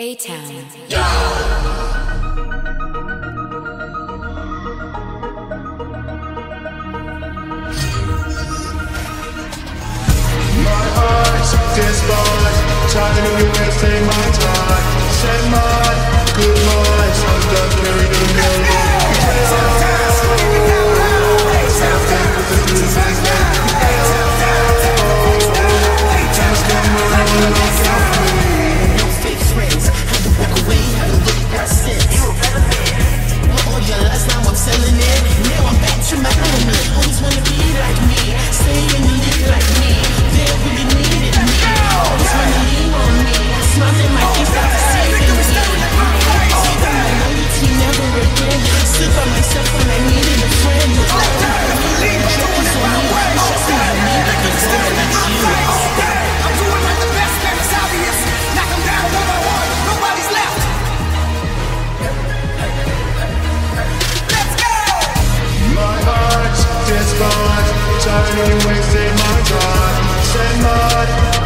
A Town. My eyes despise, trying to take my time.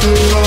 do